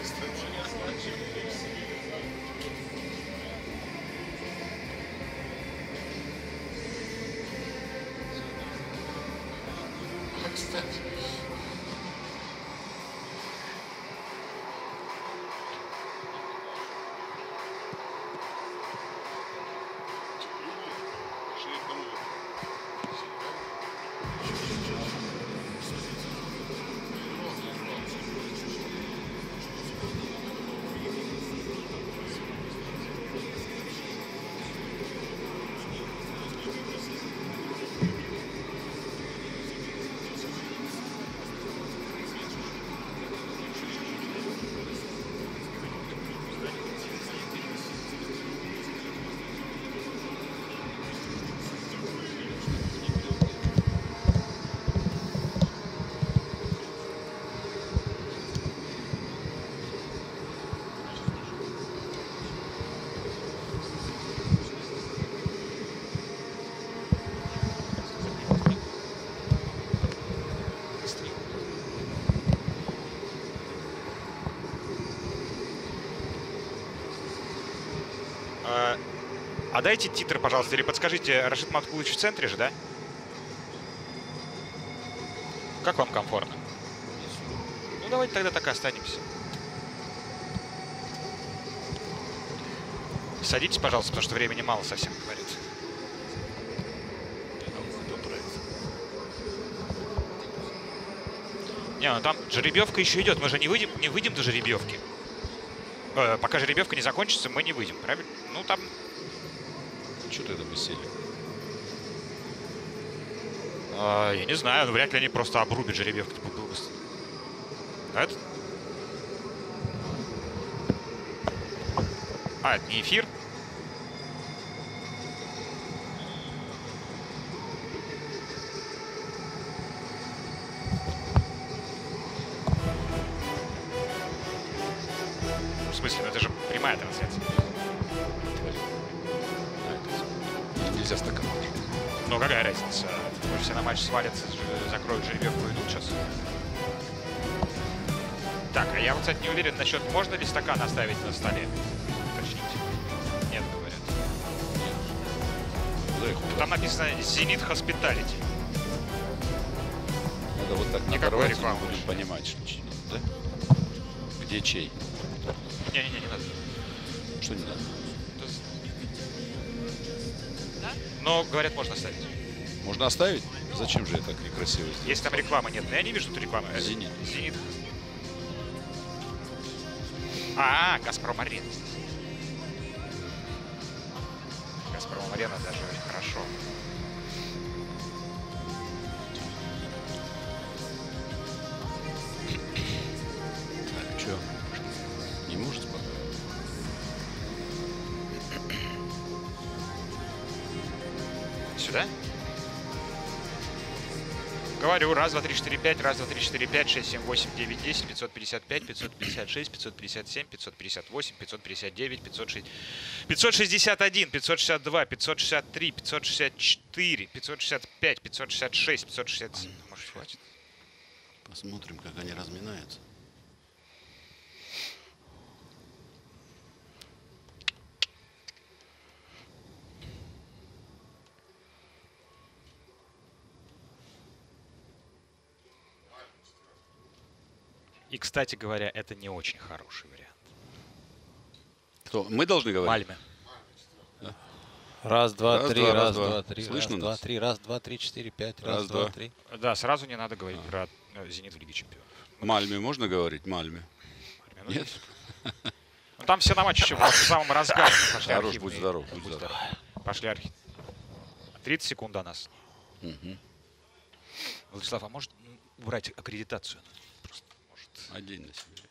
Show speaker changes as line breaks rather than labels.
Państwem przyjazna ciepłych А дайте титр, пожалуйста, или подскажите, Рашид Маткулович в центре же, да? Как вам комфортно? Ну, давайте тогда так и останемся. Садитесь, пожалуйста, потому что времени мало совсем, говорит. Не, ну там жеребьевка еще идет. Мы же не выйдем, не выйдем до жеребьевки. Э, пока жеребьевка не закончится, мы не выйдем, правильно? Ну, там...
Что ты сели?
Э, я не знаю, ну, вряд ли они просто обрубят жеребьевку. Бы... А это... А, это не эфир? В смысле, ну это же прямая трансляция.
Нельзя стакан.
Ну какая разница? Может, все на матч свалятся, закроют жеребьевку и идут сейчас. Так, а я вот, кстати, не уверен насчет, можно ли стакан оставить на столе. Уточните. Нет, говорят. Ну, Там написано «Зенит Hospitality».
Надо вот так
Никакой рекламы
будем понимать, что да? Где чей?
Не-не-не, не надо.
Что не надо?
Но, говорят, можно оставить.
Можно оставить? Зачем же я так некрасиво сделал?
Если там рекламы нет, но я не вижу тут рекламы.
Зенит.
Зенит. А, Газпром Арена. Газпром Арена даже хорошо. Сюда? Говорю, раз, два, три, четыре, пять, раз, два, три, четыре, пять, шесть, семь, восемь, девять, десять, пятьсот пятьдесят пять, пятьсот пятьдесят шесть, пятьсот пятьдесят семь, пятьсот пятьдесят восемь, пятьсот пятьдесят девять, пятьсот шесть, пятьсот шестьдесят один, пятьсот шестьдесят два, пятьсот шестьдесят три, пятьсот шестьдесят четыре, пятьсот шестьдесят пять, пятьсот шестьдесят шесть, пятьсот шестьдесят семь. Может, хватит?
Посмотрим, как они разминаются.
И, кстати говоря, это не очень хороший вариант.
Кто? Мы должны говорить?
Мальме.
Раз, два,
Раз,
три,
два,
раз,
два.
два, три,
Слышно
раз, два,
нас?
три, раз, два, три, четыре, пять, раз,
Раз,
два,
два.
три.
Да, сразу не надо говорить про э, «Зенит» в Лиге Чемпионов.
Мальме можно говорить? Мальме.
Ну,
Нет?
Ну, там все на матче еще в самом разгаре. Пошли
Хорош,
архивные.
будь здоров, будь здоров.
Пошли архив. 30 секунд до нас.
Мгм.
Владислав, а может убрать аккредитацию?
Одень на.